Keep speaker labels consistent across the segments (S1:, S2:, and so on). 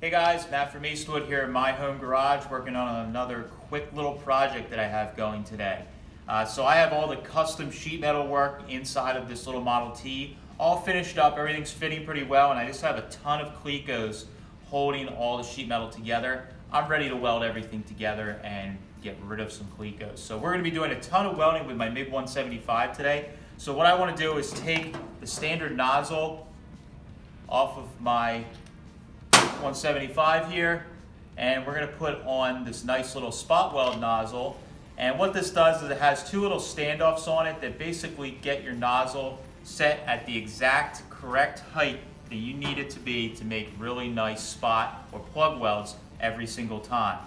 S1: Hey guys, Matt from Eastwood here at My Home Garage working on another quick little project that I have going today. Uh, so I have all the custom sheet metal work inside of this little Model T all finished up, everything's fitting pretty well and I just have a ton of Clecos holding all the sheet metal together. I'm ready to weld everything together and get rid of some Clecos. So we're going to be doing a ton of welding with my MiG 175 today. So what I want to do is take the standard nozzle off of my 175 here and we're going to put on this nice little spot weld nozzle and what this does is it has two little standoffs on it that basically get your nozzle set at the exact correct height that you need it to be to make really nice spot or plug welds every single time.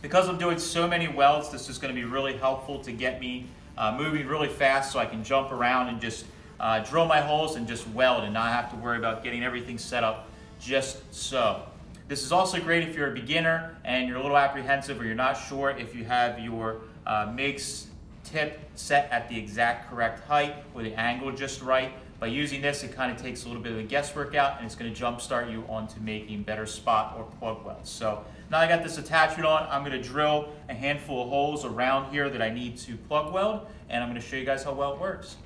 S1: Because I'm doing so many welds, this is going to be really helpful to get me uh, moving really fast so I can jump around and just uh, drill my holes and just weld and not have to worry about getting everything set up just so. This is also great if you're a beginner and you're a little apprehensive or you're not sure if you have your uh, tip set at the exact correct height or the angle just right. By using this, it kind of takes a little bit of a guesswork out and it's going to jumpstart you onto making better spot or plug welds. So now I got this attachment on, I'm going to drill a handful of holes around here that I need to plug weld and I'm going to show you guys how well it works.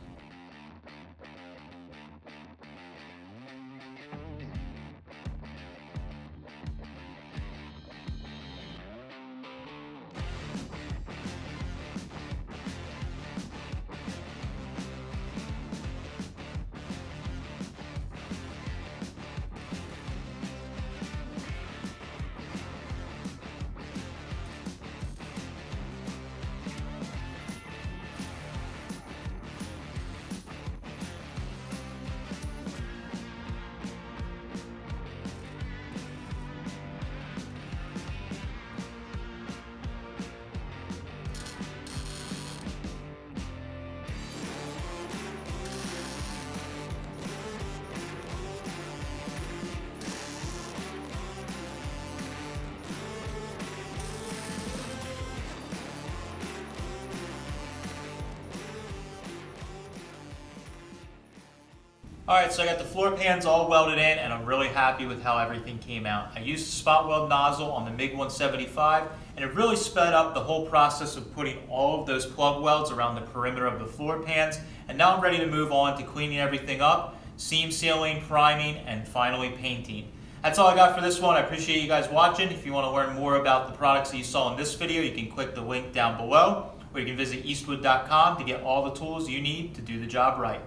S1: All right, so I got the floor pans all welded in and I'm really happy with how everything came out. I used the spot weld nozzle on the MiG-175 and it really sped up the whole process of putting all of those plug welds around the perimeter of the floor pans. And now I'm ready to move on to cleaning everything up, seam sealing, priming, and finally painting. That's all I got for this one. I appreciate you guys watching. If you want to learn more about the products that you saw in this video, you can click the link down below or you can visit eastwood.com to get all the tools you need to do the job right.